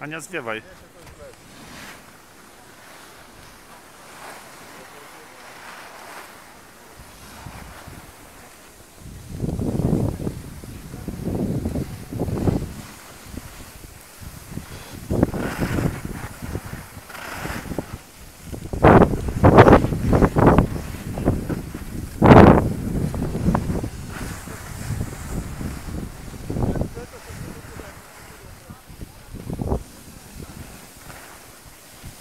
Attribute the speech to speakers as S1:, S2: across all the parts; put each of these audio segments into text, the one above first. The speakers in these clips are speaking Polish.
S1: Ania, zwiewaj.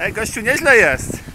S1: Ej, gościu, nieźle jest.